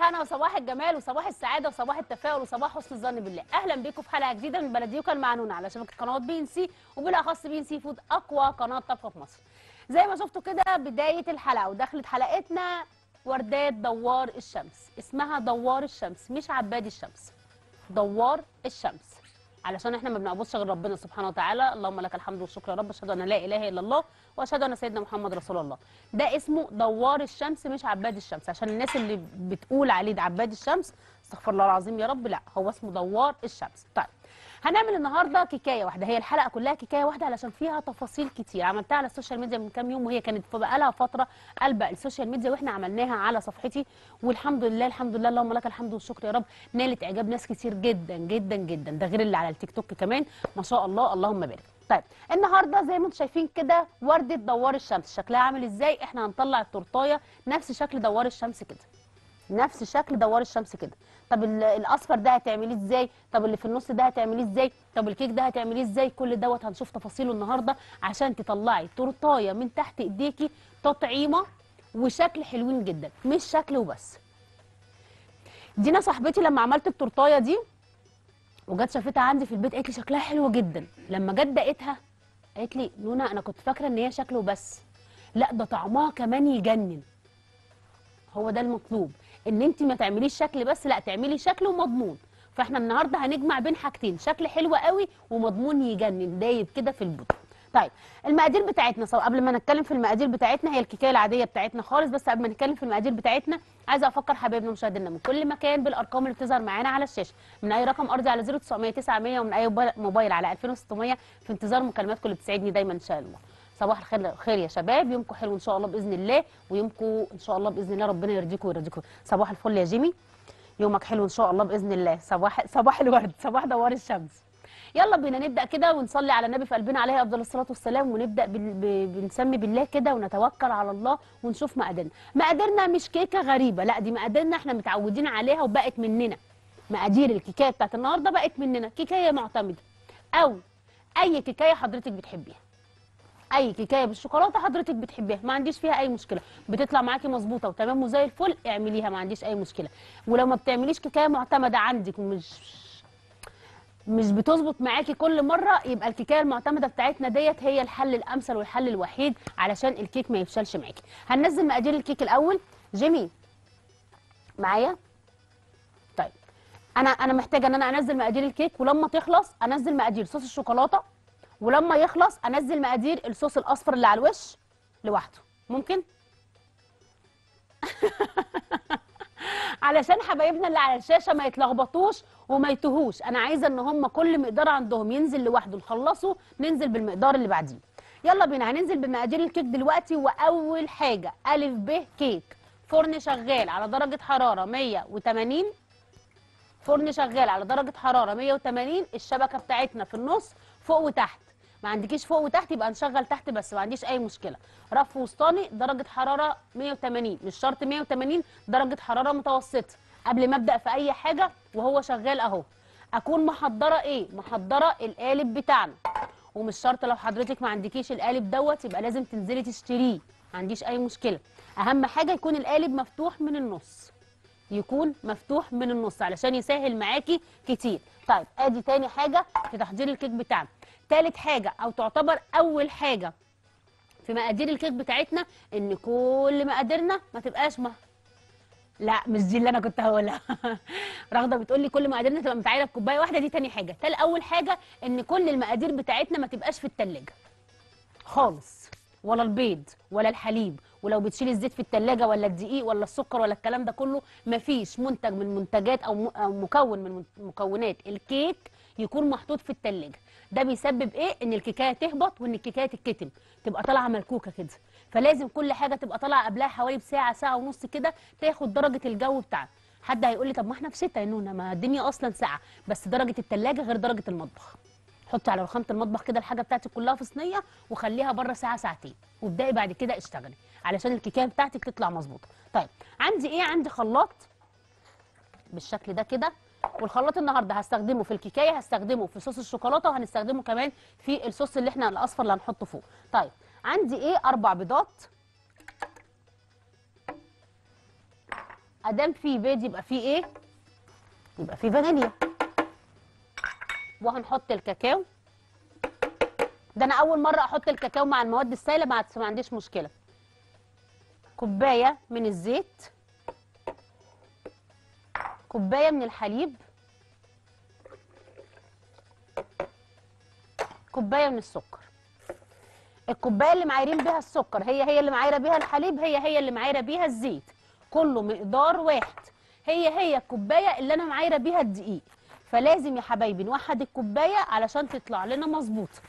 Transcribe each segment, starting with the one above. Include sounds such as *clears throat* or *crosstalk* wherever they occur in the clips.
الهنا وصباح الجمال وصباح السعادة وصباح التفاؤل وصباح حسن الظن بالله. أهلا بيكم في حلقة جديدة من بلدي يوكل مع نونا على شبكه قنوات بي إن سي وبالأخص بي إن سي فود أقوى قناة طبخ في مصر. زي ما شفتوا كده بداية الحلقة ودخلت حلقتنا وردات دوار الشمس. اسمها دوار الشمس مش عباد الشمس. دوار الشمس. علشان إحنا ما بنعبدش غير ربنا سبحانه وتعالى. اللهم لك الحمد والشكر يا رب. أشهد أن لا إله إلا الله وأشهد أن سيدنا محمد رسول الله. ده اسمه دوار الشمس مش عباد الشمس. عشان الناس اللي بتقول عليه ده عباد الشمس استغفر الله العظيم يا رب. لا هو اسمه دوار الشمس. طيب هنعمل النهارده كيكاية واحدة. هي الحلقة كلها كيكاية واحدة علشان فيها تفاصيل كتير. عملتها على ال social media من كام يوم وهي كانت بقى لها فترة قلبة ال social media وإحنا عملناها على صفحتي. والحمد لله الحمد لله اللهم لك الحمد والشكر يا رب. نالت إعجاب ناس كتير جدا جدا جدا. ده غير اللي على التيك توك كمان. ما شاء الله اللهم بارك. طيب النهارده زي ما أنتم شايفين كده وردة دوار الشمس. شكلها عامل إزاي؟ إحنا هنطلع التورتاية نفس شكل دوار الشمس كده. نفس شكل دوار الشمس كده. طب ال- الأصفر ده هتعمليه إزاي؟ طب اللي في النص ده هتعمليه إزاي؟ طب الكيك ده هتعمليه إزاي؟ كل دوت هنشوف تفاصيله النهارده عشان تطلعي تورتاية من تحت إيديكي تطعيمة وشكل حلوين جدا مش شكل وبس. دينا صاحبتي لما عملت التورتاية دي وجت شافتها عندي في البيت قالت لي شكلها حلو جدا. لما جت دقتها قالت لي نونا أنا كنت فاكرة إن هي شكله بس لا ده طعمها كمان يجنن. هو ده المطلوب. ان انت ما تعمليش شكل بس لا تعملي شكل ومضمون. فاحنا النهارده هنجمع بين حاجتين شكل حلو قوي ومضمون يجنن دايب كده في البطن. طيب المقادير بتاعتنا سواء قبل ما نتكلم في المقادير بتاعتنا هي الكيكاية العادية بتاعتنا خالص بس قبل ما نتكلم في المقادير بتاعتنا عايزة أفكر حبايبنا مشاهدينا من كل مكان بالأرقام اللي بتظهر معانا على الشاشة من أي رقم أرضي على 0900 900 ومن أي موبايل على 2600 في انتظار مكالماتكم اللي بتسعدني دايما إن شاء الله. صباح الخير خير يا شباب. يومكم حلو إن شاء الله بإذن الله ويومكم إن شاء الله بإذن الله ربنا يرضيكم ويرضيكم. صباح الفل يا جيمي. يومك حلو إن شاء الله بإذن الله. صباح صباح الورد. صباح دوار الشمس. يلا بينا نبدأ كده ونصلي على النبي في قلبنا عليه أفضل الصلاة والسلام ونبدأ بال... ب... بنسمي بالله كده ونتوكل على الله ونشوف مقاديرنا مقاديرنا مش كيكة غريبة لا دي مقاديرنا إحنا متعودين عليها وبقت مننا. مقادير الكيكايه بتاعت النهارده بقت مننا. كيكايه معتمدة. أو أي كيكايه حضرتك بتحبيها. أي كيكاية بالشوكولاتة حضرتك بتحبيها ما عنديش فيها أي مشكلة. بتطلع معاكي مظبوطة وتمام وزي الفل اعمليها ما عنديش أي مشكلة. ولو ما بتعمليش كيكاية معتمدة عندك ومش مش بتظبط معاكي كل مرة يبقى الكيكاية المعتمدة بتاعتنا ديت هي الحل الأمثل والحل الوحيد علشان الكيك ما يفشلش معاكي. هننزل مقادير الكيك الأول. جيمي. معايا؟ طيب. أنا أنا محتاجة إن أنا أنزل مقادير الكيك ولما تخلص أنزل مقادير صوص الشوكولاتة ولما يخلص انزل مقادير الصوص الاصفر اللي على الوش لوحده. ممكن؟ *laughs* علشان حبايبنا اللي على الشاشة ما يتلخبطوش وما يتوهوش أنا عايزة إن هم كل مقدار عندهم ينزل لوحده. نخلصه ننزل بالمقدار اللي بعديه. يلا بينا هننزل بمقادير الكيك دلوقتي. وأول حاجة ألف ب كيك. فرن شغال على درجة حرارة 180 فرن شغال على درجة حرارة 180 الشبكة بتاعتنا في النص فوق وتحت. ما عندكيش فوق وتحت يبقى نشغل تحت بس ما عنديش أي مشكلة. رف وسطاني درجة حرارة 180 مش شرط 180 درجة حرارة متوسطة. قبل ما أبدأ في أي حاجة وهو شغال أهو. أكون محضرة إيه؟ محضرة القالب بتاعنا. ومش شرط لو حضرتك ما عندكيش القالب دوت يبقى لازم تنزلي تشتريه. ما عنديش أي مشكلة. أهم حاجة يكون القالب مفتوح من النص. يكون مفتوح من النص علشان يسهل معاكي كتير. طيب أدي تاني حاجة في تحضير الكيك بتاعنا. تالت حاجة أو تعتبر أول حاجة في مقادير الكيك بتاعتنا إن كل مقاديرنا ما تبقاش ما لا مش دي اللي أنا كنت هقولها. *laughs* رغدة بتقول لي كل مقاديرنا تبقى متعايره بكوبايه واحدة دي تاني حاجة. تال أول حاجة إن كل المقادير بتاعتنا ما تبقاش في التلاجة. خالص. ولا البيض ولا الحليب ولو بتشيلي الزيت في التلاجة ولا الدقيق ولا السكر ولا الكلام ده كله مفيش منتج من منتجات أو أو مكون من- مكونات الكيك يكون محطوط في التلاجة. ده بيسبب إيه؟ إن الكيكاية تهبط وإن الكيكاية تتكتم تبقى طالعة ملكوكة كده. فلازم كل حاجة تبقى طالعة قبلها حوالي بساعة ساعة ونص كده تاخد درجة الجو بتاعنا حد هيقول لي طب ما إحنا في شتاء يا نونا ما الدنيا أصلا ساعه بس درجة التلاجة غير درجة المطبخ. حطي على رخامة المطبخ كده الحاجة بتاعتك كلها في صينية وخليها بره ساعة ساعتين. وابدأي بعد كده اشتغلي. علشان الكيكه بتاعتك تطلع مظبوطة. طيب عندي إيه؟ عندي خلاط بالشكل ده كده. والخلاط النهارده هستخدمه في الكيكاية هستخدمه في صوص الشوكولاتة وهنستخدمه كمان في الصوص اللي إحنا الأصفر اللي هنحطه فوق. طيب عندي إيه؟ أربع بيضات. أدام في بيض يبقى في إيه؟ يبقى في فانيليا. وهنحط الكاكاو. ده أنا أول مرة أحط الكاكاو مع المواد السائلة ما عنديش مشكلة. كوباية من الزيت. كوباية من الحليب. كوباية من السكر. الكوباية اللي معايرين بيها السكر هي هي اللي معايرة بيها الحليب هي هي اللي معايرة بيها الزيت. كله مقدار واحد. هي هي الكوباية اللي أنا معايرة بيها الدقيق. فلازم يا حبايبي نوحد الكوباية علشان تطلع لنا مظبوطه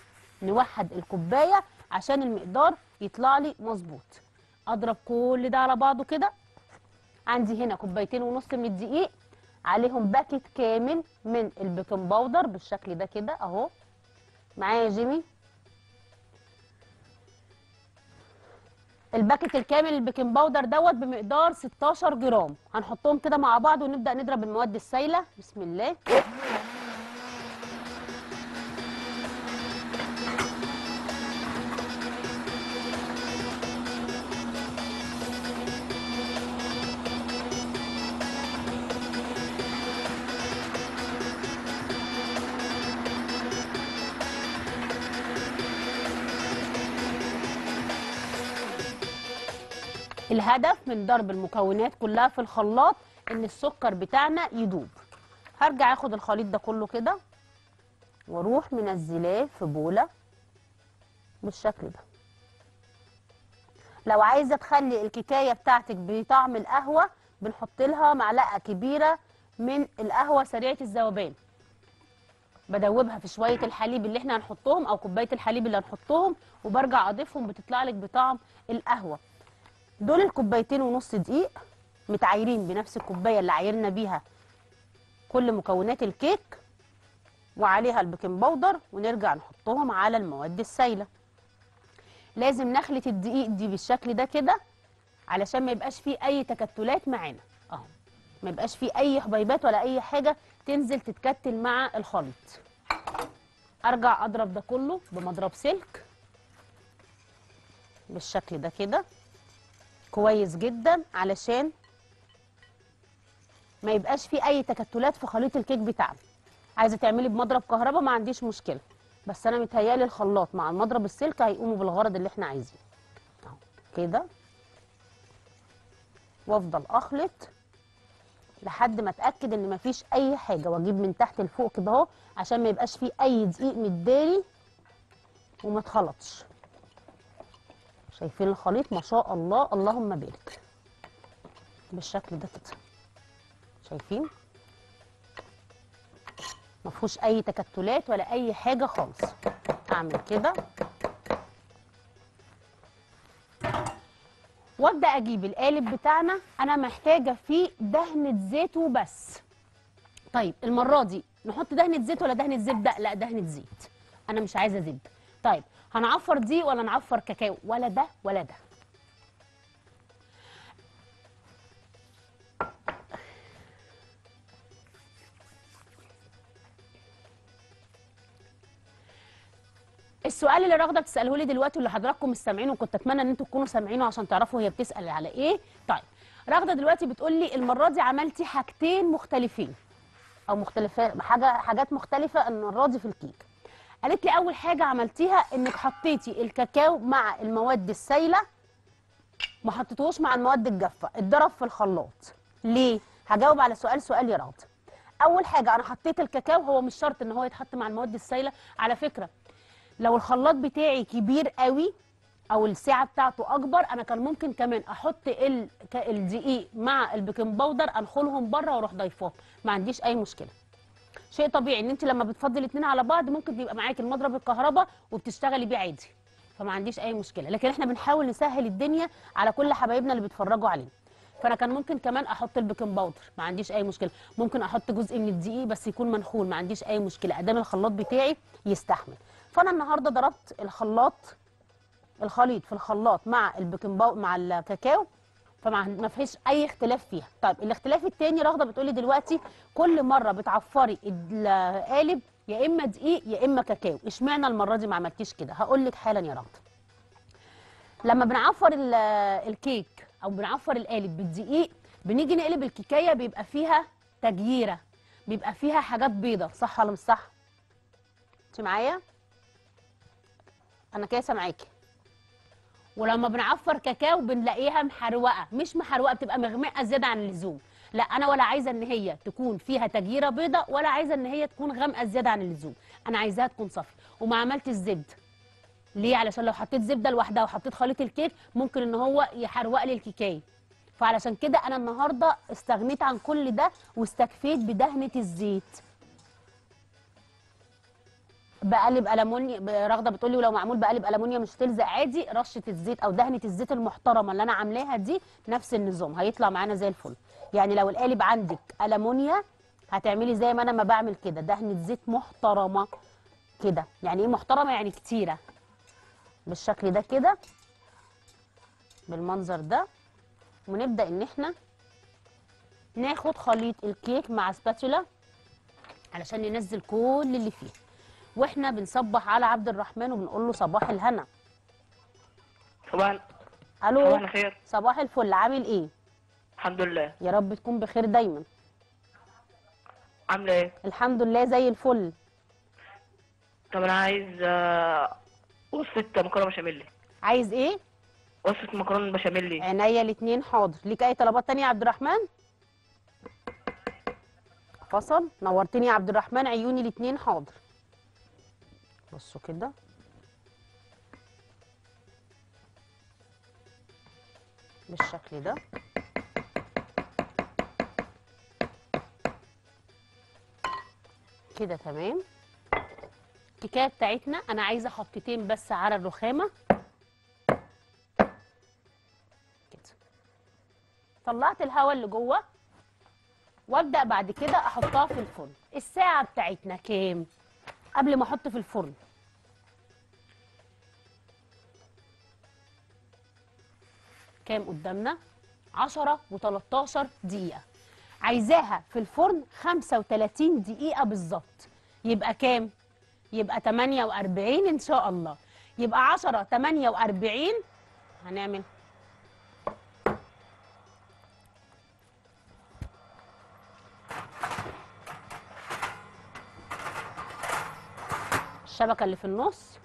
نوحد الكوباية عشان المقدار يطلع لي مظبوط. أضرب كل ده على بعضه كده. عندي هنا كوبايتين ونص من الدقيق. عليهم packet كامل من ال baking powder بالشكل ده كده اهو. معايا يا جيمي؟ ال packet الكامل ال baking powder دوت بمقدار 16 جرام. هنحطهم كده مع بعض ونبدأ نضرب المواد السائله بسم الله. الهدف من ضرب المكونات كلها في الخلاط إن السكر بتاعنا يدوب. هرجع آخد الخليط ده كله كده وأروح منزلاه في بولة بالشكل ده. لو عايزة تخلي الكيكاية بتاعتك بطعم القهوة بنحط لها معلقة كبيرة من القهوة سريعة الذوبان. بدوبها في شوية الحليب اللي إحنا هنحطهم أو كوباية الحليب اللي هنحطهم وبرجع أضيفهم بتطلع لك بطعم القهوة. دول الكوبايتين ونص دقيق متعايرين بنفس الكوباية اللي عايرنا بيها كل مكونات الكيك وعليها ال baking powder ونرجع نحطهم على المواد السائله لازم نخلط الدقيق دي بالشكل ده كده علشان ما يبقاش فيه أي تكتلات معانا. أهو. ما يبقاش فيه أي حبيبات ولا أي حاجة تنزل تتكتل مع الخليط. أرجع أضرب ده كله بمضرب سلك بالشكل ده كده. كويس جدا علشان ما يبقاش فيه أي تكتلات في خليط الكيك بتاعنا. عايزة تعملي بمضرب كهرباء ما عنديش مشكلة. بس أنا متهيألي الخلاط مع المضرب السلك هيقوموا بالغرض اللي إحنا عايزينه. أهو كده. وأفضل أخلط لحد ما أتأكد إن مفيش أي حاجة وأجيب من تحت لفوق كده أهو عشان ما يبقاش فيه أي دقيق متداري وما اتخلطش شايفين الخليط ما شاء الله اللهم بارك. بالشكل ده كده. شايفين؟ ما فيهوش أي تكتلات ولا أي حاجة خالص. أعمل كده. وابدأ أجيب القالب بتاعنا. أنا محتاجة فيه دهنة زيت وبس. طيب المرة دي نحط دهنة زيت ولا دهنة زبدة؟ لا دهنة زيت. أنا مش عايزة زبدة. طيب هنعفر دي ولا نعفر كاكاو؟ ولا ده ولا ده. السؤال اللي راغدة بتسأله لي دلوقتي واللي حضراتكم مش سامعينه وكنت أتمنى إن أنتوا تكونوا سامعينه عشان تعرفوا هي بتسأل على إيه. طيب راغدة دلوقتي بتقول لي المرة دي عملتي حاجتين مختلفين. أو مختلفات حاجة حاجات مختلفة المره دي في الكيك. قالت لي أول حاجة عملتيها إنك حطيتي الكاكاو مع المواد السائله ما حطيتوش مع المواد الجافة اتضرب في الخلاط. ليه؟ هجاوب على سؤال سؤال يا راغده أول حاجة أنا حطيت الكاكاو هو مش شرط إن هو يتحط مع المواد السائله على فكرة لو الخلاط بتاعي كبير قوي أو السعه بتاعته أكبر أنا كان ممكن كمان أحط الدقيق مع ال baking powder أنخلهم بره وأروح ضايفاهم. ما عنديش أي مشكلة. شيء طبيعي إن أنت لما بتفضي الاثنين على بعض ممكن يبقى معاكي المضرب الكهرباء وبتشتغلي بيه عادي. فما عنديش أي مشكلة. لكن إحنا بنحاول نسهل الدنيا على كل حبايبنا اللي بيتفرجوا علينا. فأنا كان ممكن كمان أحط ال baking powder. ما عنديش أي مشكلة. ممكن أحط جزء من الدقيق بس يكون منخول ما عنديش أي مشكلة. أدام الخلاط بتاعي يستحمل. فأنا النهارده ضربت الخلاط الخليط في الخلاط مع البيكنج مع الكاكاو. فما ما فيش أي اختلاف فيها. طيب الاختلاف التاني رغدة بتقولي دلوقتي كل مرة بتعفري القالب يا إما دقيق يا إما كاكاو. إشمعنى المرة دي ما عملتيش كده؟ هقول لك حالا يا رغدة. لما بنعفر ال- الكيك أو بنعفر القالب بالدقيق بنيجي نقلب الكيكاية بيبقى فيها تجييرة بيبقى فيها حاجات بيضة. صح ولا مش صح؟ انت معايا؟ أنا كده سامعاكي ولما بنعفر كاكاو بنلاقيها محروقة. مش محروقة بتبقى مغمقة زيادة عن اللزوم. لا أنا ولا عايزة إن هي تكون فيها تجيره بيضة ولا عايزة إن هي تكون غامقة زيادة عن اللزوم. أنا عايزاها تكون صافية. وما عملتش الزبده ليه؟ علشان لو حطيت زبدة لوحدها وحطيت خليط الكيك ممكن إن هو يحروق لي الكيكاية. فعلشان كده أنا النهارده استغنيت عن كل ده واستكفيت بدهنة الزيت. بقلب ألمونيا رغدة بتقولي ولو معمول بقلب ألمونيا مش تلزق عادي رشة الزيت أو دهنة الزيت المحترمة اللي أنا عاملاها دي نفس النظام هيطلع معانا زي الفل. يعني لو القالب عندك ألمونيا هتعملي زي ما أنا ما بعمل كده دهنة زيت محترمة كده. يعني إيه محترمة؟ يعني كتيرة. بالشكل ده كده بالمنظر ده ونبدأ إن إحنا ناخد خليط الكيك مع سباتولا علشان ننزل كل اللي فيه. وإحنا بنصبح على عبد الرحمن وبنقول له صباح الهنا. صباح صباح ألو؟ الخير. صباح الفل. عامل إيه؟ الحمد لله. يا رب تكون بخير دايما. عاملة إيه؟ الحمد لله زي الفل. طب أنا عايز آه، وصفة مكرونة بشاميل. عايز إيه؟ وصفة مكرونة بشاميل. عينيا الاتنين حاضر. ليك أي طلبات تانية يا عبد الرحمن؟ فصل. نورتني يا عبد الرحمن عيوني الاتنين حاضر. بصوا كده. بالشكل ده. كده تمام. الكيكة بتاعتنا أنا عايزة خطتين بس على الرخامة. كده. طلعت الهواء اللي جوه. وأبدأ بعد كده أحطها في الفرن. الساعة بتاعتنا كام؟ قبل ما أحط في الفرن. كام قدامنا؟ 10 و13 دقيقة. عايزاها في الفرن 35 دقيقة بالظبط. يبقى كام؟ يبقى 48 إن شاء الله. يبقى 10 48 هنعمل الشبكة اللي في النص.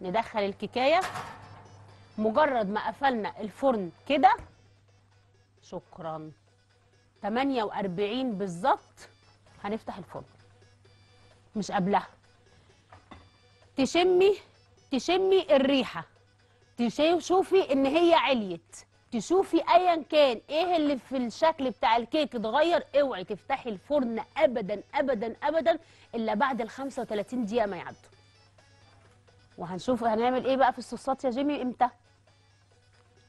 ندخل الكيكاية. مجرد ما قفلنا الفرن كده. شكرا. 48 بالظبط. هنفتح الفرن. مش قبلها. تشمي تشمي الريحة. تشوفي إن هي عليت. تشوفي ايا كان إيه اللي في الشكل بتاع الكيك اتغير أوعي تفتحي الفرن ابدا ابدا ابدا إلا بعد ال 35 دقيقة ما يعدوا. وهنشوف هنعمل إيه بقى في الصوصات يا جيمي؟ إمتى؟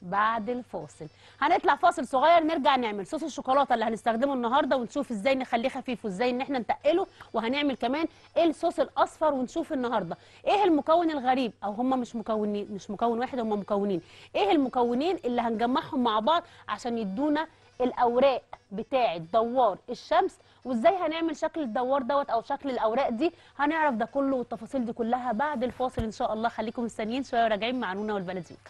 بعد الفاصل. هنطلع فاصل صغير نرجع نعمل صوص الشوكولاتة اللي هنستخدمه النهارده ونشوف إزاي نخليه خفيف وإزاي إن إحنا نتقله وهنعمل كمان إيه الصوص الأصفر ونشوف النهارده. إيه المكون الغريب؟ أو هم مش مكونين مش مكون واحد هم مكونين. إيه المكونين اللي هنجمعهم مع بعض عشان يدونا الأوراق بتاعه دوار الشمس؟ وإزاي هنعمل شكل الدوار دوت أو شكل الأوراق دي؟ هنعرف ده كله والتفاصيل دي كلها بعد الفاصل إن شاء الله. خليكم مستنيين شوية وراجعين مع نونا والبلديوك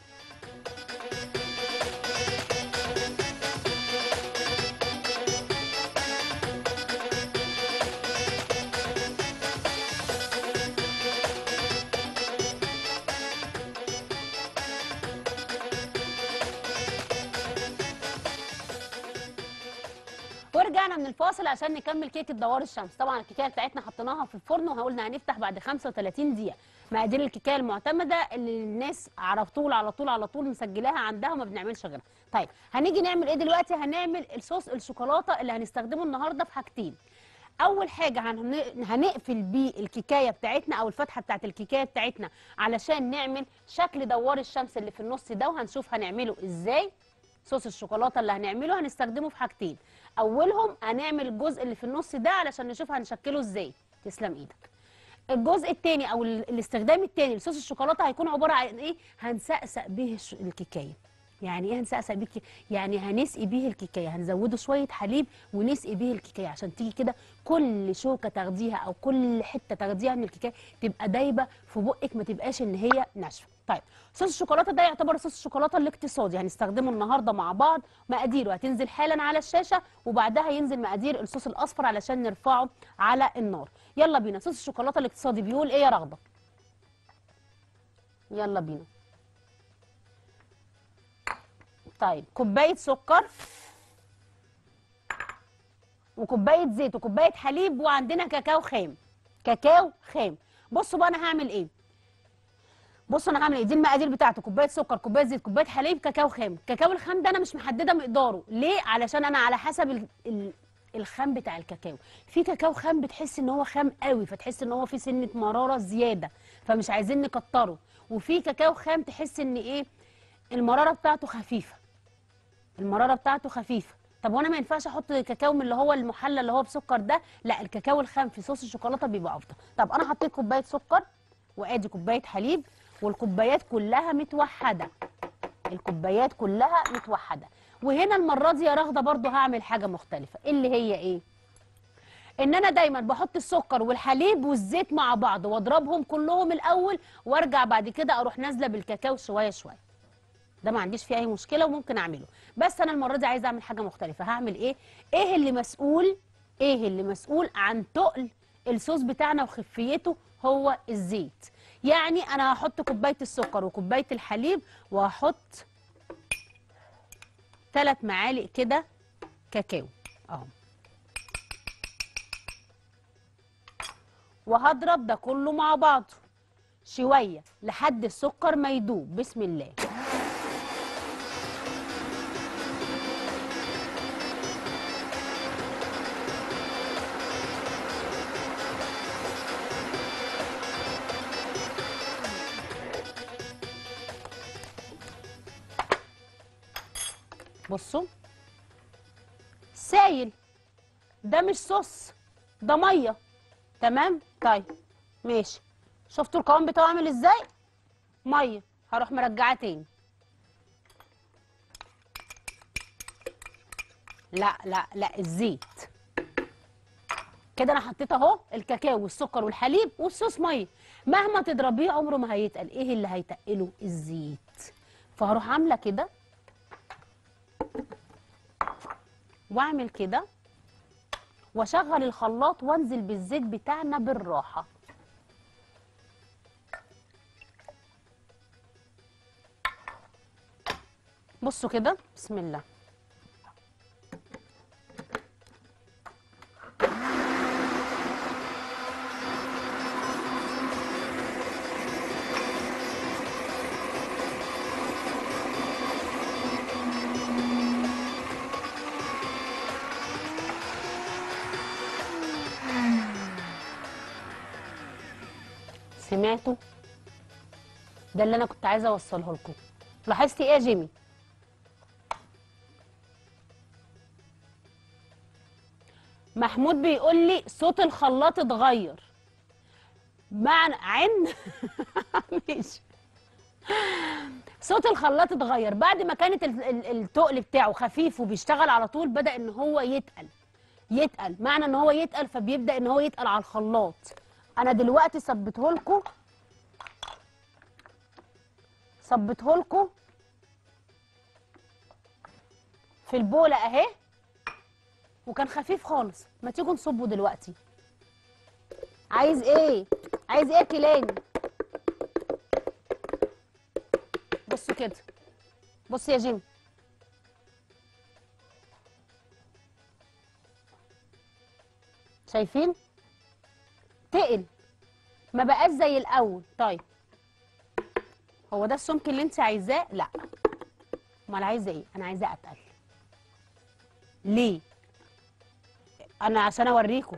ورجعنا من الفاصل عشان نكمل كيكه دوار الشمس. طبعا الكيكة بتاعتنا حطيناها في الفرن وقلنا هنفتح بعد 35 دقيقة. مقادير الكيكة المعتمدة اللي الناس على طول على طول على طول مسجلاها عندها وما بنعملش غيرها. طيب هنيجي نعمل إيه دلوقتي؟ هنعمل الصوص الشوكولاتة اللي هنستخدمه النهارده في حاجتين. أول حاجة هن- هنقفل بيه الكيكاية بتاعتنا أو الفتحة بتاعت الكيكاية بتاعتنا علشان نعمل شكل دوار الشمس اللي في النص ده وهنشوف هنعمله إزاي. صوص الشوكولاتة اللي هنعمله هنستخدمه في حاجتين. أولهم هنعمل الجزء اللي في النص ده علشان نشوف هنشكله إزاي. تسلم إيدك. الجزء الثاني أو ال- الاستخدام الثاني لصوص الشوكولاتة هيكون عبارة عن إيه؟ هنسقسق به الكيكاية. يعني إيه هنسقسق بيه يعني هنسقي بيه الكيكاية. هنزوده شوية حليب ونسقي بيه الكيكاية. عشان تيجي كده كل شوكة تاخديها أو كل حتة تاخديها من الكيكاية تبقى دايبة في بقك ما تبقاش إن هي ناشفة. طيب صوص الشوكولاتة ده يعتبر صوص الشوكولاتة الاقتصادي هنستخدمه النهارده مع بعض مقاديره هتنزل حالا على الشاشة وبعدها ينزل مقادير الصوص الأصفر علشان نرفعه على النار. يلا بينا صوص الشوكولاتة الاقتصادي بيقول إيه يا رغدة؟ يلا بينا. طيب كوباية سكر وكوباية زيت وكوباية حليب وعندنا كاكاو خام. كاكاو خام. بصوا بقى أنا هعمل إيه؟ بصوا أنا هعمل إيه؟ دي المقادير بتاعته كوباية سكر كوباية زيت كوباية حليب كاكاو خام. الكاكاو الخام ده أنا مش محددة مقداره. ليه؟ علشان أنا على حسب ال... ال... الخام بتاع الكاكاو. في كاكاو خام بتحس ان هو خام قوي فتحس ان هو فيه سنة مرارة زيادة فمش عايزين نكتره. وفي كاكاو خام تحس ان إيه؟ المرارة بتاعته خفيفة. المرارة بتاعته خفيفة. طب وأنا ما ينفعش أحط كاكاو من اللي هو المحلى اللي هو بسكر ده؟ لا الكاكاو الخام في صوص الشوكولاتة بيبقى افضل. طب أنا حطيت كوباية سكر وادي كوباية حليب والكوبايات كلها متوحدة. الكوبايات كلها متوحدة. وهنا المرة دي يا رغدة برضو هعمل حاجة مختلفة. اللي هي إيه؟ إن أنا دايما بحط السكر والحليب والزيت مع بعض وأضربهم كلهم الأول وأرجع بعد كده أروح نازلة بالكاكاو شوية شوية. ده ما عنديش فيه أي مشكلة وممكن أعمله. بس أنا المرة دي عايزة أعمل حاجة مختلفة. هعمل إيه؟ إيه اللي مسؤول؟ إيه اللي مسؤول عن تقل الصوص بتاعنا وخفيته؟ هو الزيت. يعني أنا هحط كوباية السكر وكوباية الحليب وهحط ثلاث معالق كده كاكاو أهو. وهضرب ده كله مع بعضه شوية لحد السكر ما يدوب. بسم الله. بصوا. سايل. ده مش صوص ده مية. تمام؟ طيب ماشي. شفتوا القوام بتاعه عامل إزاي؟ مية. هروح مرجعاه تاني. لا لا لا الزيت. كده أنا حطيت اهو الكاكاو والسكر والحليب والصوص مية. مهما تضربيه عمره ما هيتقل. إيه اللي هيتقله؟ الزيت. فهروح عاملة كده. واعمل كده واشغل الخلاط وانزل بالزيت بتاعنا بالراحة. بصوا كده بسم الله. سمعتوا ده اللي أنا كنت عايزة أوصله لكم. لاحظتي إيه يا جيمي؟ محمود بيقول لي صوت الخلاط اتغير. معنى عن *laughs* ماشي. صوت الخلاط اتغير. بعد ما كانت ال- ال- التقل بتاعه خفيف وبيشتغل على طول بدأ إن هو يتقل. يتقل. معنى إن هو يتقل فبيبدأ إن هو يتقل على الخلاط. أنا دلوقتي صبته لكم صبته لكم في البوله اهي وكان خفيف خالص. ما تيجوا نصبه دلوقتي. عايز إيه؟ عايز إيه كيلاني بصوا كده. بص يا جيم. شايفين؟ تقل. ما بقاش زي الأول. طيب. هو ده السمك اللي انت عايزاه؟ لا. امال عايزه إيه؟ أنا عايزاه أتقل. ليه؟ أنا عشان اوريكم.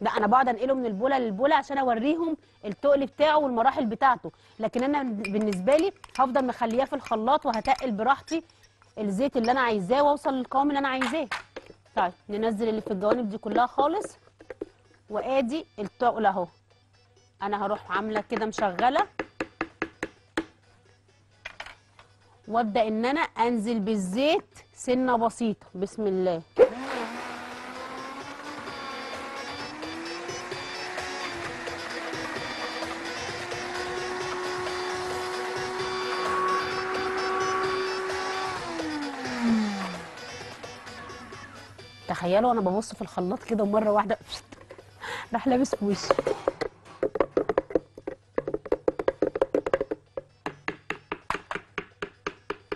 لا أنا بقعد انقله من البوله للبوله عشان اوريهم التقل بتاعه والمراحل بتاعته. لكن أنا بالنسبة لي هفضل مخلياه في الخلاط وهتقل براحتي الزيت اللي أنا عايزاه واوصل للقوام اللي أنا عايزاه. طيب ننزل اللي في الجوانب دي كلها خالص. وادي التقل اهو. أنا هروح عاملة كده مشغلة. وابدأ ان أنا انزل بالزيت سنة بسيطة. بسم الله. تخيلوا أنا ببص في الخلاط كده مرة واحدة. راح لابس وشي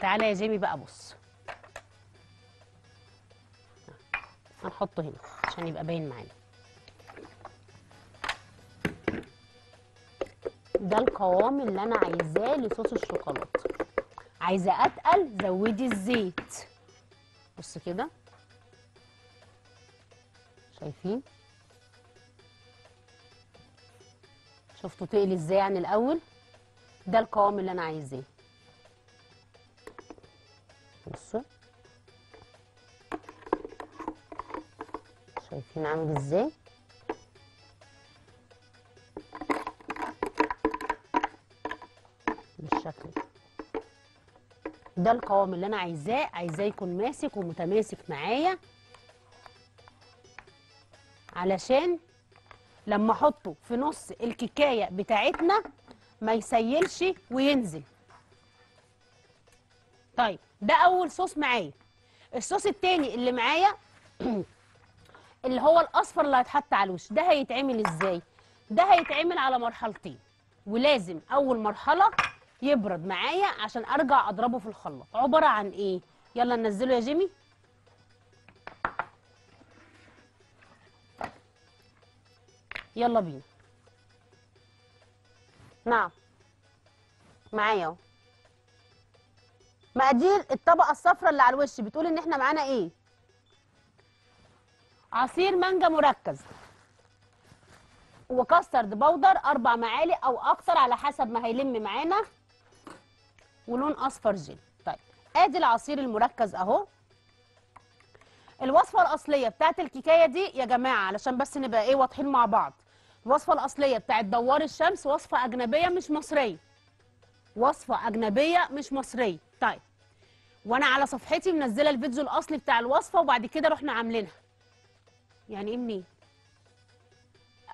تعالى يا جيمي بقى بص. هنحطه هنا عشان يبقى باين معانا. ده القوام اللي أنا عايزاه لصوص الشوكولاتة. عايزة أتقل زودي الزيت. بص كده. شايفين؟ شفتوا تقلي إزاي عن الأول؟ ده القوام اللي أنا عايزاه. بصوا. شايفين عامل إزاي؟ بالشكل ده. ده القوام اللي أنا عايزاه. عايزاه يكون ماسك ومتماسك معايا. علشان لما احطه في نص الكيكاية بتاعتنا ما يسيلش وينزل. طيب ده أول صوص معايا. الصوص التاني اللي معايا *clears throat* اللي هو الأصفر اللي هيتحط على الوش ده هيتعمل إزاي؟ ده هيتعمل على مرحلتين ولازم أول مرحلة يبرد معايا عشان أرجع أضربه في الخلاط. عبارة عن إيه؟ يلا ننزله يا جيمي. يلا بينا. نعم. معايا اهو. مقادير الطبقة الصفراء اللي على الوش بتقول إن إحنا معانا إيه؟ عصير مانجا مركز. وكاسترد بودر أربع معالق أو أكتر على حسب ما هيلم معانا. ولون أصفر جل. طيب آدي العصير المركز أهو. الوصفة الأصلية بتاعت الكيكاية دي يا جماعة علشان بس نبقى إيه واضحين مع بعض. الوصفه الأصلية بتاعت دوار الشمس وصفة أجنبية مش مصرية. وصفة أجنبية مش مصرية. طيب وأنا على صفحتي منزلة الفيديو الأصلي بتاع الوصفة وبعد كده رحنا عاملينها. يعني إيه منين؟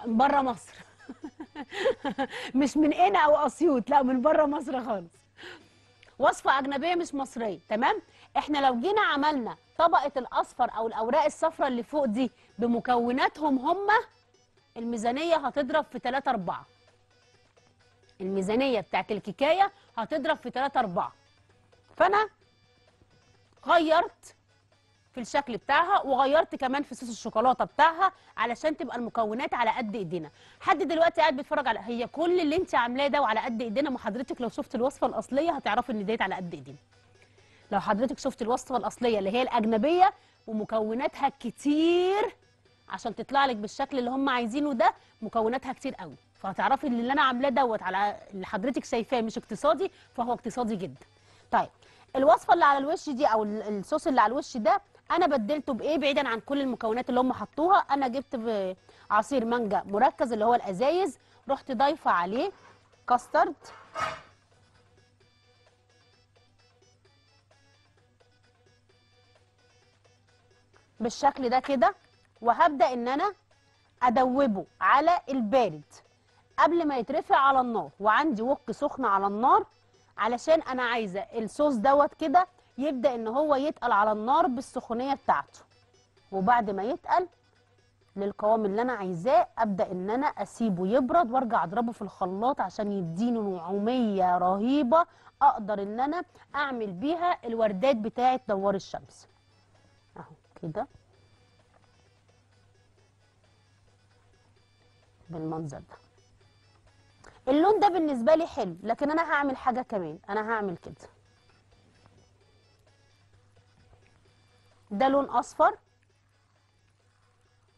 بره مصر. *laughs* مش من هنا أو أسيوط لا من بره مصر خالص. وصفة أجنبية مش مصرية. تمام؟ إحنا لو جينا عملنا طبقة الأصفر أو الأوراق الصفراء اللي فوق دي بمكوناتهم هم الميزانية هتضرب في 3 4 الميزانية بتاعت الكيكاية هتضرب في 3 4 فأنا غيرت في الشكل بتاعها وغيرت كمان في صوص الشوكولاتة بتاعها علشان تبقى المكونات على قد إيدينا. حد دلوقتي قاعد بيتفرج على هي كل اللي انت عاملاه ده وعلى قد إيدينا؟ ما حضرتك لو شفت الوصفة الأصلية هتعرفي إن ديت على قد إيدينا. لو حضرتك شفت الوصفة الأصلية اللي هي الأجنبية ومكوناتها كتير عشان تطلع لك بالشكل اللي هم عايزينه ده مكوناتها كتير قوي. فهتعرفي ان اللي أنا عاملاه دوت على اللي حضرتك شايفاه مش اقتصادي فهو اقتصادي جدا. طيب الوصفة اللي على الوش دي أو ال- الصوص اللي على الوش ده أنا بدلته بإيه؟ بعيدا عن كل المكونات اللي هم حطوها. أنا جبت عصير مانجا مركز اللي هو الأزايز رحت ضايفة عليه كاسترد بالشكل ده كده وهبدأ إن أنا أدوبه على البارد قبل ما يترفع على النار وعندي وك سخن على النار علشان أنا عايزة الصوص دوت كده يبدأ إن هو يتقل على النار بالسخونية بتاعته. وبعد ما يتقل للقوام اللي أنا عايزاه أبدأ إن أنا أسيبه يبرد وأرجع أضربه في الخلاط عشان يديني نعومية رهيبة أقدر إن أنا أعمل بيها الوردات بتاعة دوار الشمس. أهو كده. بالمنظر ده. اللون ده بالنسبة لي حلو لكن أنا هعمل حاجة كمان أنا هعمل كده. ده لون أصفر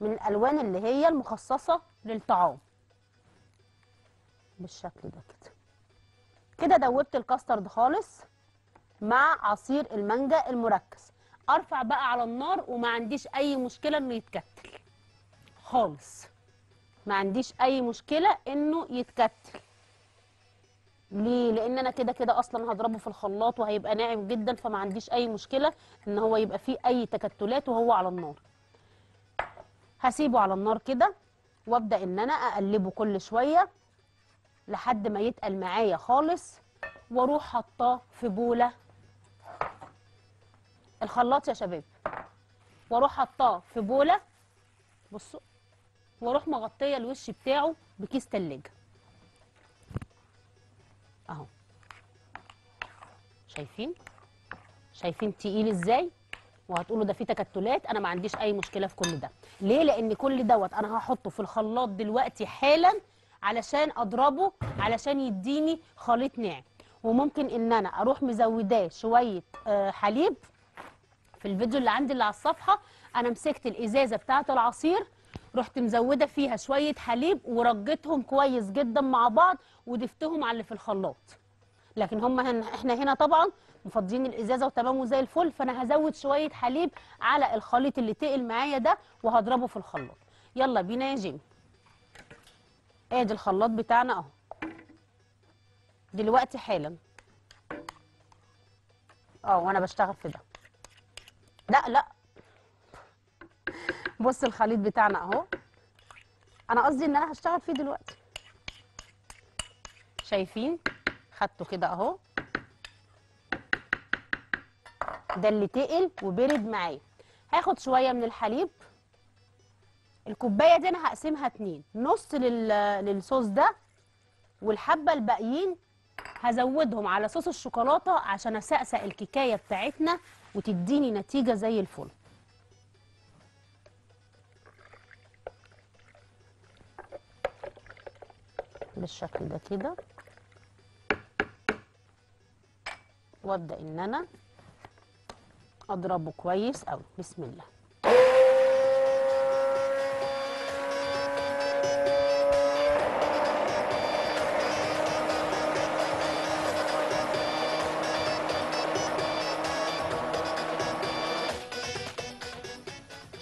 من الألوان اللي هي المخصصة للطعام. بالشكل ده كده. كده دوبت الكاسترد خالص مع عصير المانجا المركز. أرفع بقى على النار وما عنديش أي مشكلة إنه يتكتل. خالص. ما عنديش أي مشكلة إنه يتكتل. ليه؟ لأن أنا كده كده أصلا هضربه في الخلاط وهيبقى ناعم جدا فما عنديش أي مشكلة إن هو يبقى فيه أي تكتلات وهو على النار. هسيبه على النار كده وأبدأ إن أنا أقلبه كل شوية لحد ما يتقل معايا خالص وأروح حطاه في بولة. الخلاط يا شباب. وأروح حطاه في بولة. بصوا وأروح مغطيه الوش بتاعه بكيس تلاجة. اهو. شايفين؟ شايفين تقيل إزاي؟ وهتقولوا ده فيه تكتلات؟ أنا ما عنديش اي مشكلة في كل ده. ليه؟ لأن كل دوت أنا هحطه في الخلاط دلوقتي حالا علشان اضربه علشان يديني خليط ناعم. وممكن ان أنا أروح مزوداه شوية آه، حليب. في الفيديو اللي عندي اللي على الصفحة أنا مسكت الازازة بتاعة العصير رحت مزودة فيها شوية حليب ورجيتهم كويس جدا مع بعض وضفتهم على اللي في الخلاط. لكن هم هن إحنا هنا طبعا مفضيين الإزازة وتمام وزي الفل فأنا هزود شوية حليب على الخليط اللي تقل معايا ده وهضربه في الخلاط. يلا بينا يا جيمي ادي الخلاط بتاعنا أهو. دلوقتي حالا. آه وأنا بشتغل في ده. لا لا. بص الخليط بتاعنا اهو. أنا قصدي ان أنا هشتغل فيه دلوقتي. شايفين؟ خدته كده اهو. ده اللي تقل وبرد معايا. هاخد شوية من الحليب. الكوباية دي أنا هقسمها اتنين. نص لل... للصوص ده والحبة الباقيين هزودهم على صوص الشوكولاتة عشان اسقسق الكيكاية بتاعتنا وتديني نتيجة زي الفل. بالشكل ده كده. وابدأ إن أنا أضربه كويس قوي بسم الله.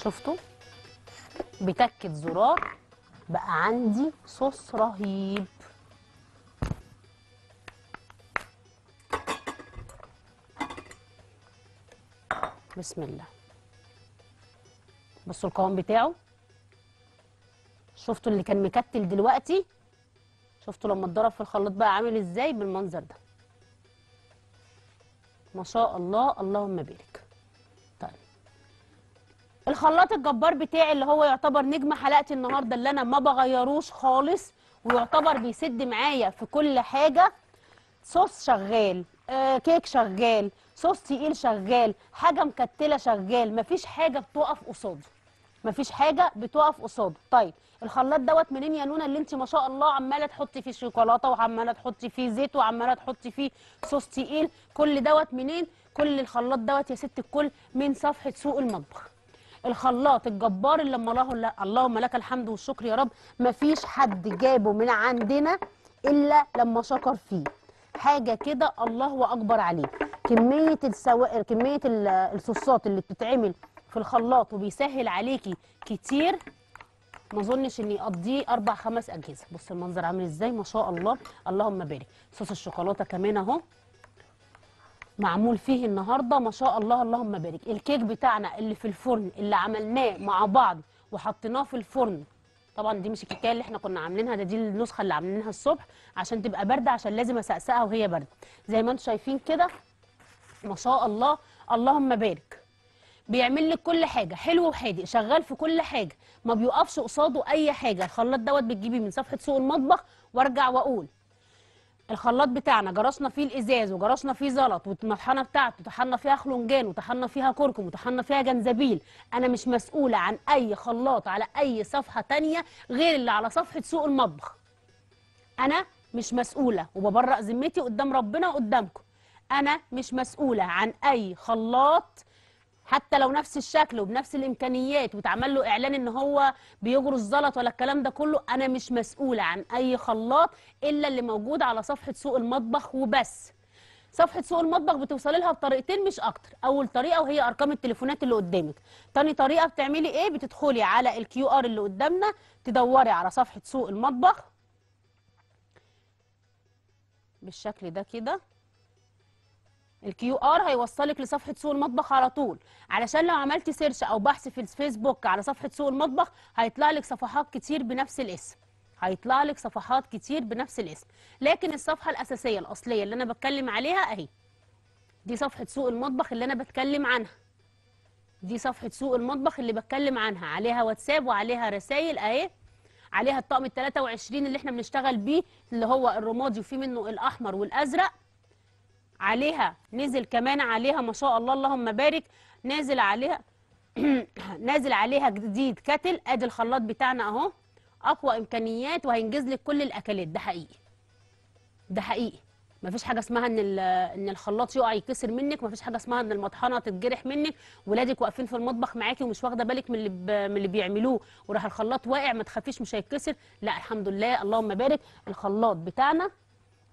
شفتوا بتكة زرار. بقى عندي صوص رهيب. بسم الله. بصوا القوام بتاعه. شفتوا اللي كان مكتل دلوقتي؟ شفتوا لما اتضرب في الخلاط بقى عامل إزاي بالمنظر ده؟ ما شاء الله اللهم بارك. الخلاط الجبار بتاعي اللي هو يعتبر نجم حلقتي النهارده اللي أنا ما بغيروش خالص ويعتبر بيسد معايا في كل حاجة. صوص شغال آه كيك شغال صوص تقيل شغال حاجة مكتلة شغال مفيش حاجة بتقف قصاده مفيش حاجة بتقف قصاده طيب الخلاط دوت منين يا نونا اللي انت ما شاء الله عمالة تحطي فيه شوكولاتة وعمالة تحطي فيه زيت وعمالة تحطي فيه صوص تقيل؟ كل دوت منين؟ كل الخلاط دوت يا ست الكل من صفحة سوق المطبخ. الخلاط الجبار اللي الله اللهم لك الحمد والشكر يا رب مفيش حد جابه من عندنا إلا لما شكر فيه. حاجة كده الله أكبر عليه كمية السوائل كمية ال- الصوصات اللي بتتعمل في الخلاط وبيسهل عليكي كتير ما أظنش ان يقضيه أربع خمس أجهزة. بص المنظر عامل إزاي؟ ما شاء الله. اللهم بارك. صوص الشوكولاتة كمان أهو. معمول فيه النهارده ما شاء الله اللهم بارك. الكيك بتاعنا اللي في الفرن اللي عملناه مع بعض وحطيناه في الفرن طبعا دي مش الكيكه اللي إحنا كنا عاملينها ده دي النسخة اللي عاملينها الصبح عشان تبقى باردة عشان لازم أسقسقها وهي باردة. زي ما أنتم شايفين كده ما شاء الله اللهم بارك. بيعمل لك كل حاجة حلو وحادق شغال في كل حاجة ما بيوقفش قصاده أي حاجة. الخلاط دوت بتجيبيه من صفحة سوق المطبخ وارجع وأقول. الخلاط بتاعنا جرشنا فيه الإزاز وجرشنا فيه زلط والمطحنه بتاعته طحنا فيها خلنجان وطحنا فيها كركم وطحنا فيها جنزبيل. أنا مش مسؤولة عن أي خلاط على أي صفحة تانية غير اللي على صفحة سوق المطبخ. أنا مش مسؤولة وببرأ ذمتي قدام ربنا وقدامكم. أنا مش مسؤولة عن أي خلاط حتى لو نفس الشكل وبنفس الإمكانيات واتعمل له إعلان إن هو بيجرس زلط ولا الكلام ده كله أنا مش مسؤولة عن أي خلاط إلا اللي موجود على صفحة سوق المطبخ وبس. صفحة سوق المطبخ بتوصلي لها بطريقتين مش أكتر. أول طريقة وهي أرقام التليفونات اللي قدامك. تاني طريقة بتعملي إيه؟ بتدخلي على ال QR اللي قدامنا تدوري على صفحة سوق المطبخ. بالشكل ده كده. ال QR هيوصلك لصفحة سوق المطبخ على طول. علشان لو عملتي سيرش أو بحث في الفيسبوك على صفحة سوق المطبخ هيطلع لك صفحات كتير بنفس الاسم. هيطلع لك صفحات كتير بنفس الاسم. لكن الصفحة الأساسية الأصلية اللي أنا بتكلم عليها أهي. دي صفحة سوق المطبخ اللي أنا بتكلم عنها. دي صفحة سوق المطبخ اللي بتكلم عنها. عليها واتساب وعليها رسائل أهي. عليها الطقم ال 23 اللي إحنا بنشتغل بيه اللي هو الرمادي وفي منه الأحمر والأزرق. عليها. نزل كمان عليها ما شاء الله اللهم بارك. نازل عليها *clears throat* نازل عليها جديد كاتل. ادي الخلاط بتاعنا اهو. اقوى امكانيات وهينجز لك كل الاكلات. ده حقيقي. ده حقيقي. مفيش حاجة اسمها ان ان الخلاط يقع يكسر منك. مفيش حاجة اسمها ان المطحنة تتجرح منك. ولادك واقفين في المطبخ معاكي ومش واخدة بالك من اللي ب... من اللي بيعملوه. وراح الخلاط واقع ما تخافيش مش هيتكسر. لا الحمد لله. اللهم بارك. الخلاط بتاعنا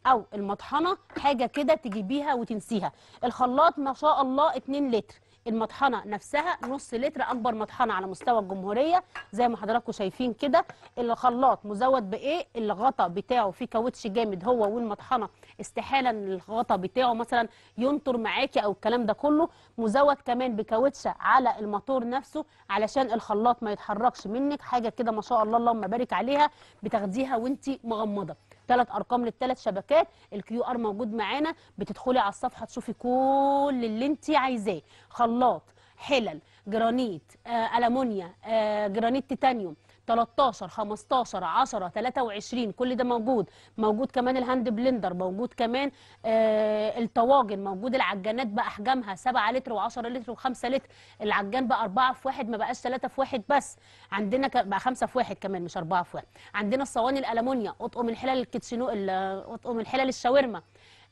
أو المطحنة حاجة كده تجيبيها وتنسيها. الخلاط ما شاء الله 2 لتر. المطحنة نفسها نص لتر أكبر مطحنة على مستوى الجمهورية زي ما حضراتكم شايفين كده. الخلاط مزود بإيه؟ الغطا بتاعه. فيه كاوتش جامد هو والمطحنة استحالة إن الغطا بتاعه مثلا ينطر معاكي أو الكلام ده كله. مزود كمان بكاوتشه على الموتور نفسه علشان الخلاط ما يتحركش منك. حاجة كده ما شاء الله اللهم بارك عليها. بتاخديها وانت مغمضة. ثلاث أرقام للثلاث شبكات. ال QR موجود معانا. بتدخلي على الصفحة تشوفي كل اللي انت عايزاه. خلاط حلل جرانيت آه ألمونيا آه جرانيت تيتانيوم. 13 15 10 23 كل ده موجود. موجود كمان ال hand blender موجود كمان آه الطواجن موجود العجانات بأحجامها 7 لتر و10 لتر و5 لتر. العجان بقى 4 في 1 ما بقاش 3 في 1 بس. عندنا. بقى 5 في 1 كمان مش 4 في 1 عندنا الصواني الالومنيا اطقم الحلل الكيتشنو ال- اطقم الحلل الشاورما.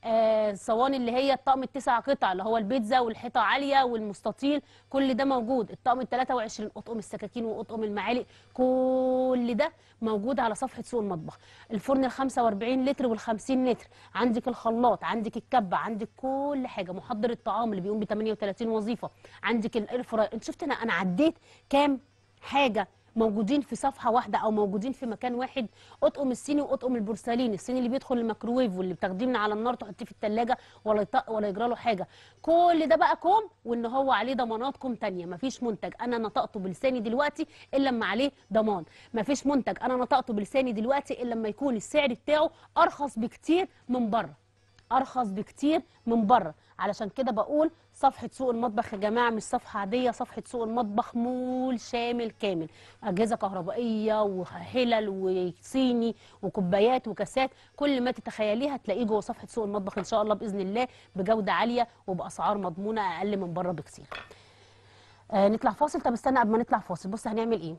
الصواني اللي هي الطقم التسع قطع اللي هو البيتزا والحيطة عالية والمستطيل كل ده موجود. الطقم ال 23 اطقم السكاكين واطقم المعالق كل ده موجود على صفحة سوق المطبخ. الفرن ال 45 لتر وال 50 لتر. عندك الخلاط عندك الكبة عندك كل حاجة. محضر الطعام اللي بيقوم ب 38 وظيفة. عندك ال air انت شفت أنا أنا عديت كام حاجة موجودين في صفحة واحدة أو موجودين في مكان واحد. أطقم الصيني وأطقم البورسلين الصيني اللي بيدخل الميكروويف واللي بتاخديه من على النار تحطيه في الثلاجه ولا يطق ولا يجرى له حاجة. كل ده بقى كوم وإن هو عليه ضمانات كوم تانية. مفيش منتج. أنا نطقته بلساني دلوقتي إلا لما عليه ضمان. مفيش منتج. أنا نطقته بلساني دلوقتي إلا لما يكون السعر بتاعه أرخص بكتير من بره. أرخص بكتير من بره. علشان كده بقول صفحة سوق المطبخ يا جماعة مش صفحة عادية صفحة سوق المطبخ مول شامل كامل. أجهزة كهربائية وحلل وصيني وكوبايات وكاسات كل ما تتخيليه هتلاقيه جوه صفحة سوق المطبخ إن شاء الله بإذن الله بجودة عالية وبأسعار مضمونة أقل من بره بكتير. آه نطلع فاصل. طب استنى قبل ما نطلع فاصل بص هنعمل إيه؟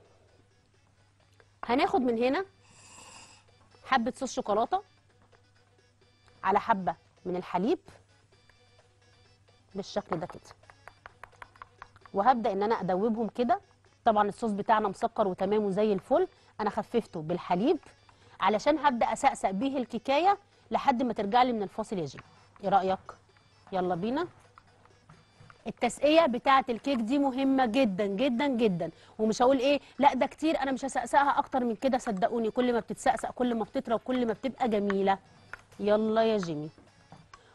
هناخد من هنا حبة صوص شوكولاتة على حبة من الحليب. بالشكل ده كده. وهبدأ إن أنا أدوبهم كده. طبعا الصوص بتاعنا مسكر وتمام وزي الفل. أنا خففته بالحليب علشان هبدأ أسقسق بيه الكيكاية لحد ما ترجع لي من الفاصل يا جيم. إيه رأيك؟ يلا بينا. التسقية بتاعة الكيك دي مهمة جدا جدا جدا. ومش هقول إيه لأ ده كتير. أنا مش هسقسقها أكتر من كده صدقوني. كل ما بتتسقسق كل ما بتطرى وكل ما بتبقى جميلة. يلا يا جيمي.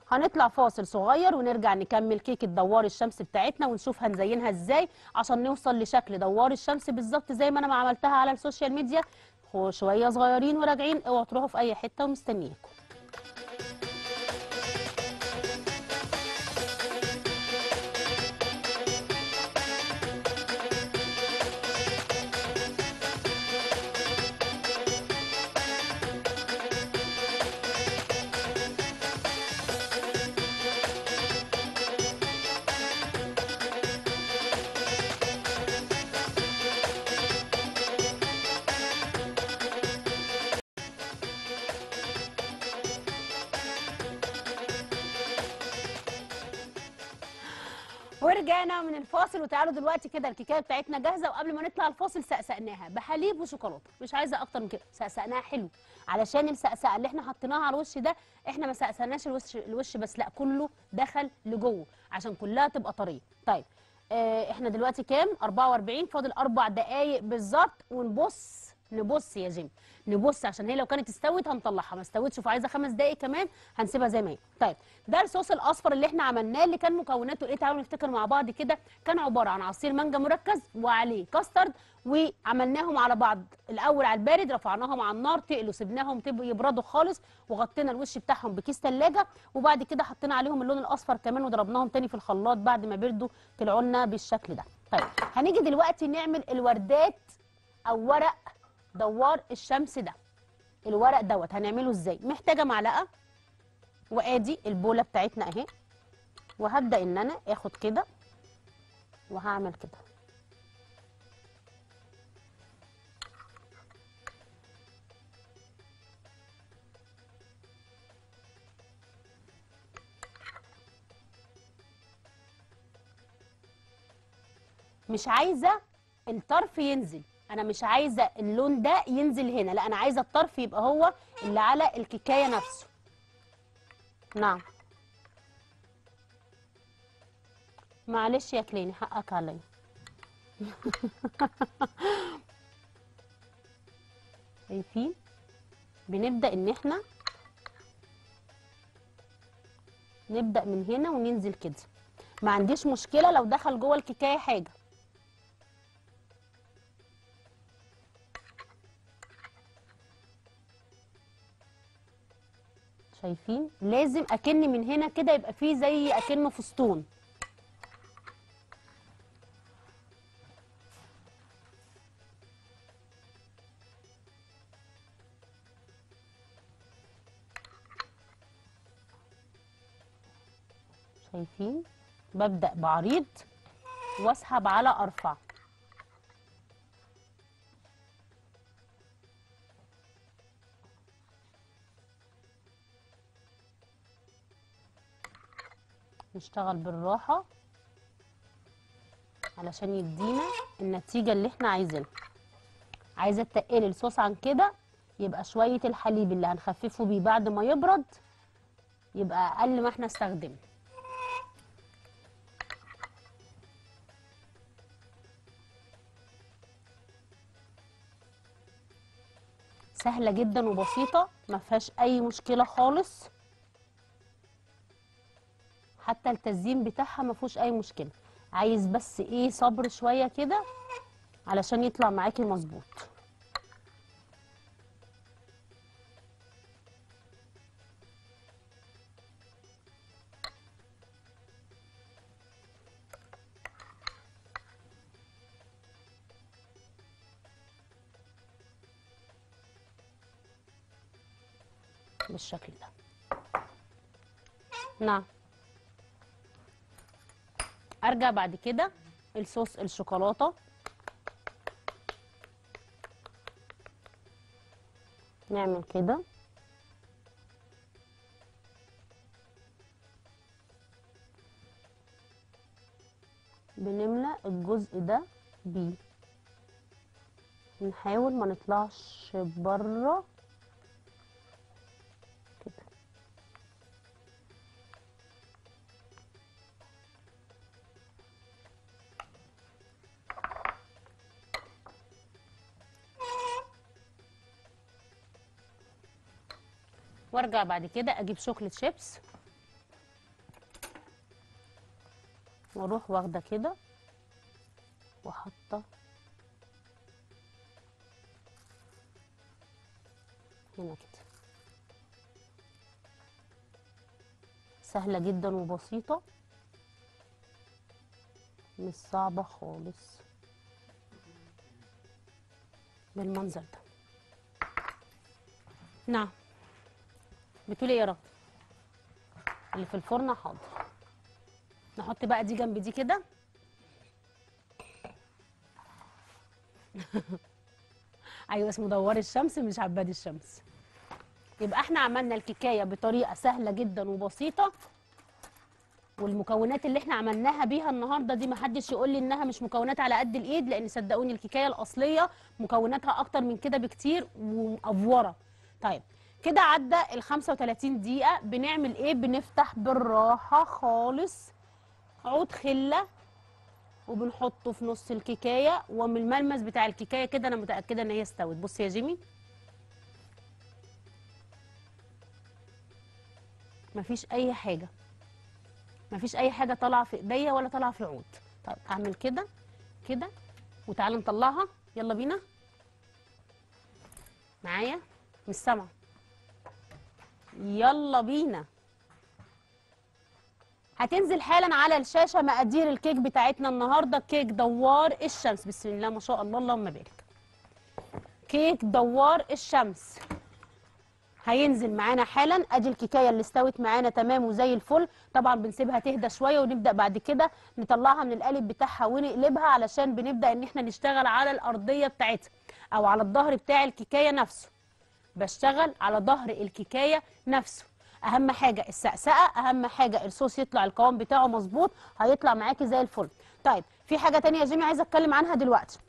هنطلع فاصل صغير ونرجع نكمل كيكه دوار الشمس بتاعتنا ونشوف هنزينها إزاي عشان نوصل لشكل دوار الشمس بالظبط زي ما أنا ما عملتها على ال social media. شوية صغيرين وراجعين اوعوا تروحوا في اي حتة ومستنياكم. ورجعنا من الفاصل وتعالوا دلوقتي كده الكيكه بتاعتنا جاهزة وقبل ما نطلع الفاصل سقسقناها بحليب وشوكولاتة. مش عايزة أكتر من كده سقسقناها حلو. علشان السقسقة اللي إحنا حطيناها على الوش ده إحنا ما سقسقناش الوش الوش بس لأ كله دخل لجوه عشان كلها تبقى طرية. طيب آه إحنا دلوقتي كام؟ 44 فاضل أربع دقايق بالظبط ونبص نبص يا جيم. نبص عشان هي لو كانت استوت هنطلعها ما استوتش فعايزه خمس دقايق كمان هنسيبها زي ما هي. طيب ده الصوص الأصفر اللي إحنا عملناه اللي كان مكوناته إيه؟ تعالوا نفتكر مع بعض كده. كان عبارة عن عصير مانجا مركز وعليه كاسترد وعملناهم على بعض. الأول على البارد رفعناهم على النار تقلوا سيبناهم تبقوا يبردوا خالص وغطينا الوش بتاعهم بكيس ثلاجه وبعد كده حطينا عليهم اللون الأصفر كمان وضربناهم تاني في الخلاط بعد ما بردوا طلعوا لنا بالشكل ده. طيب هنيجي دلوقتي نعمل الوردات أو ورق دوار الشمس ده. الورق دوت هنعمله إزاي؟ محتاجة معلقة. وادي البولة بتاعتنا اهي. وهبدأ ان أنا اخد كده. وهعمل كده. مش عايزة الطرف ينزل. أنا مش عايزة اللون ده ينزل هنا لا أنا عايزة الطرف يبقى هو اللي على الكيكاية نفسه. نعم. معلش يا كليني حقك عليا. *laughs* شايفين بنبدأ إن إحنا نبدأ من هنا وننزل كده. ما عنديش مشكلة لو دخل جوه الكيكاية حاجة. شايفين؟ لازم أكن من هنا كده يبقى فيه زي اكنه فستون. شايفين؟ ببدأ بعريض واسحب على ارفع نشتغل بالراحة علشان يدينا النتيجة اللي إحنا عايزينها. عايزة تقلي الصوص عن كده يبقى شوية الحليب اللي هنخففه بيه بعد ما يبرد يبقى أقل ما إحنا استخدمنا. سهلة جدا وبسيطة ما فيهاش أي مشكلة خالص. حتى التزيين بتاعها ما فيهوش أي مشكلة. عايز بس إيه صبر شوية كده علشان يطلع معاكي مظبوط. بالشكل ده. نعم. أرجع بعد كده الصوص الشوكولاتة. نعمل كده. بنملى الجزء ده بيه. نحاول ما نطلعش بره. وارجع بعد كده أجيب شوكليت شيبس. وأروح واخده كده وحاطه هنا كده. سهلة جدا وبسيطة. مش صعبة خالص. بالمنظر ده. نعم. بتقولي إيه يا رب؟ اللي في الفرن حاضر. نحط بقى دي جنب دي كده. *laughs* أيوه اسمه دوار الشمس مش عباد الشمس. يبقى إحنا عملنا الكيكاية بطريقة سهلة جدا وبسيطة. والمكونات اللي إحنا عملناها بيها النهارده دي محدش يقول لي إنها مش مكونات على قد الإيد لأن صدقوني الكيكاية الأصلية مكوناتها أكتر من كده بكتير ومقفوره طيب كده عدى ال 35 دقيقة. بنعمل إيه؟ بنفتح بالراحة خالص. عود خلة وبنحطه في نص الكيكاية. ومن الملمس بتاع الكيكاية كده أنا متأكدة إن هي استوت. بصي يا جيمي. مفيش أي حاجة. مفيش أي حاجة طالعة في إيديا ولا طالعة في عود. طيب اعمل كده. كده. وتعالى نطلعها. يلا بينا. معايا؟ مش سامعة. يلا بينا. هتنزل حالا على الشاشة مقادير الكيك بتاعتنا النهارده. كيك دوار الشمس. بسم الله ما شاء الله اللهم بارك. كيك دوار الشمس. هينزل معانا حالا. أدي الكيكاية اللي استوت معانا. تمام وزي الفل. طبعا بنسيبها تهدى شوية ونبدأ بعد كده نطلعها من القالب بتاعها ونقلبها علشان بنبدأ إن إحنا نشتغل على الأرضية بتاعتها أو على الظهر بتاع الكيكاية نفسه. بشتغل على ظهر الكيكاية نفسه. أهم حاجة السقسقة أهم حاجة الصوص يطلع القوام بتاعه مظبوط هيطلع معاكي زي الفل. طيب في حاجة تانية يا جيمي عايزة أتكلم عنها دلوقتي.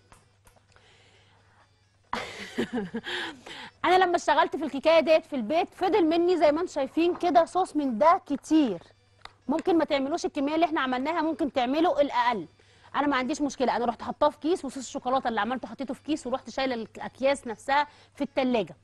*laughs* أنا لما اشتغلت في الكيكاية ديت في البيت فضل مني زي ما أنتم شايفين كده صوص من ده كتير. ممكن ما تعملوش الكمية اللي إحنا عملناها ممكن تعملوا الأقل. أنا ما عنديش مشكلة. أنا رحت حطاه في كيس وصوص الشوكولاتة اللي عملته حطيته في كيس ورحت شايلة الأكياس نفسها في التلاجة.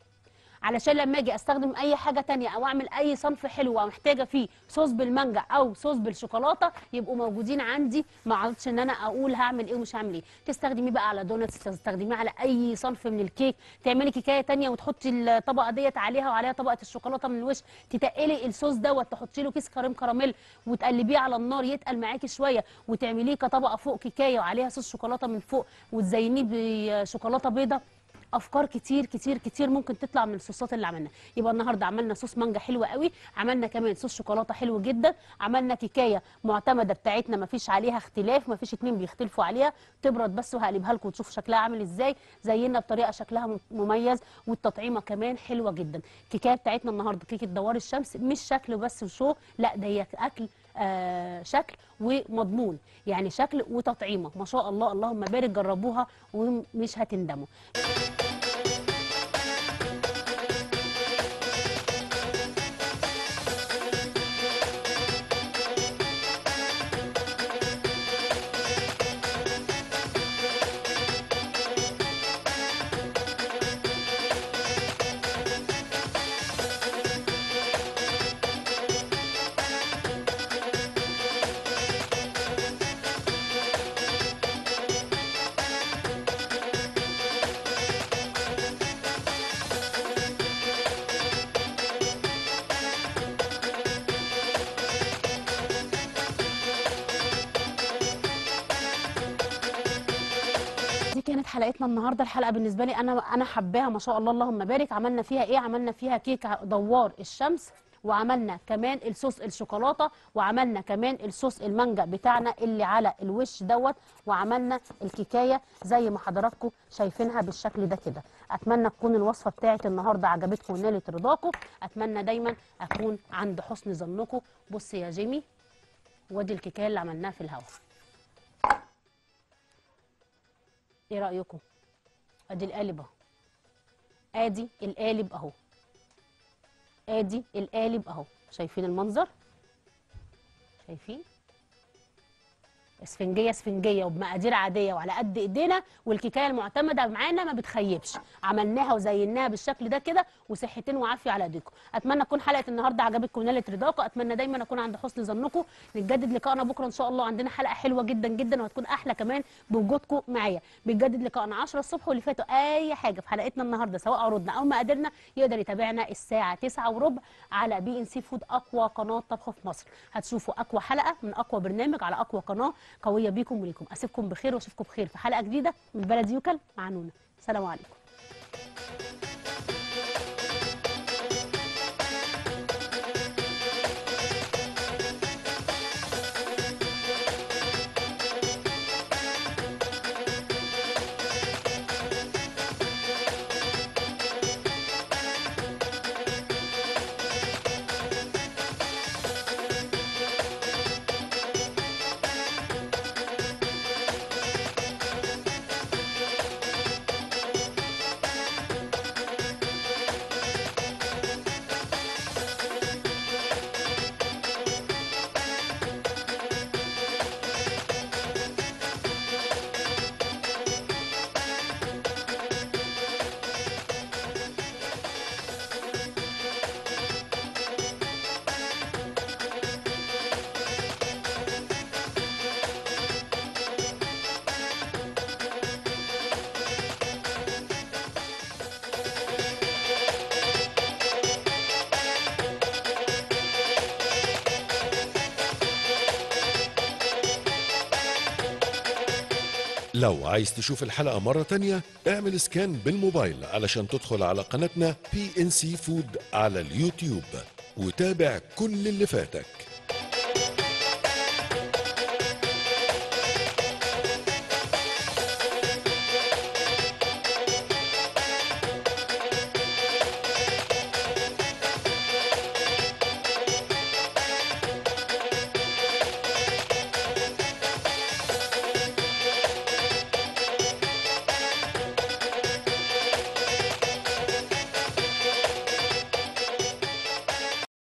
علشان لما أجي استخدم اي حاجة تانية أو اعمل اي صنف حلو ومحتاجة فيه صوص بالمانجا أو صوص بالشوكولاتة يبقوا موجودين عندي. ما اقعدش ان أنا أقول هعمل إيه ومش هعمل إيه. تستخدميه بقى على donuts تستخدميه على اي صنف من الكيك. تعملي كيكاية تانية وتحطي الطبقة ديت عليها وعليها طبقة الشوكولاتة من الوش. تتقلي الصوص دوت تحطي له كيس كريم كراميل وتقلبيه على النار يتقل معاكي شوية. وتعمليه كطبقة فوق كيكاية وعليها صوص شوكولاتة من فوق. وتزينيه بشوكولاتة بيضة. أفكار كتير كتير كتير ممكن تطلع من الصوصات اللي عملناها. يبقى النهارده عملنا صوص مانجا حلو قوي عملنا كمان صوص شوكولاتة حلو جدا عملنا كيكاية معتمدة بتاعتنا ما فيش عليها اختلاف ما فيش اتنين بيختلفوا عليها تبرد بس وهقلبها لكم وتشوفوا شكلها عامل إزاي. زينا بطريقة شكلها مميز والتطعيمة كمان حلوة جدا. الكيكايه بتاعتنا النهارده كيكة دوار الشمس مش شكل بس وشو لا ده هي أكل آه شكل ومضمون. يعني شكل وتطعيمة. ما شاء الله اللهم بارك جربوها ومش هتندموا. النهارده الحلقة بالنسبة لي أنا أنا حباها ما شاء الله. اللهم بارك. عملنا فيها إيه؟ عملنا فيها كيك دوار الشمس وعملنا كمان الصوص الشوكولاته وعملنا كمان الصوص المانجا بتاعنا اللي على الوش دوت وعملنا الكيكايه زي ما حضراتكم شايفينها بالشكل ده كده. اتمنى تكون الوصفه بتاعت النهارده عجبتكم ونالت رضاكم. اتمنى دايما اكون عند حسن ظنكم. بص يا جيمي وادي الكيكايه اللي عملناها في الهواء إيه رايكم؟ ادي القالب اهو. ادي القالب اهو. ادي القالب اهو. شايفين المنظر؟ شايفين؟ اسفنجية اسفنجية وبمقادير عادية وعلى قد إيدينا والكيكاية المعتمدة معانا ما بتخيبش. عملناها وزيناها بالشكل ده كده وصحتين وعافية على ايديكم. أتمنى تكون حلقة النهارده عجبتكم ونالت رضاكم أتمنى دايما أكون عند حسن ظنكم. نتجدد لقائنا بكرة إن شاء الله. عندنا حلقة حلوة جدا جدا وهتكون أحلى كمان بوجودكم معايا. بنجدد لقائنا 10 الصبح واللي فاتوا أي حاجة في حلقتنا النهارده سواء عروضنا أو مقاديرنا. يقدر يتابعنا الساعة 9 وربع على PNC Food أقوى قناة طبخ في مصر. هتشوفوا أقوى حلقة من أقوى برنامج على أقوى قناة قوية بيكم وليكم أسيبكم بخير وأشوفكم بخير في حلقة جديدة من البلدي يوكل مع نونا سلام عليكم. لو عايز تشوف الحلقة مرة تانية اعمل scan بالموبايل علشان تدخل على قناة PNC Food على اليوتيوب وتابع كل اللي فاتك.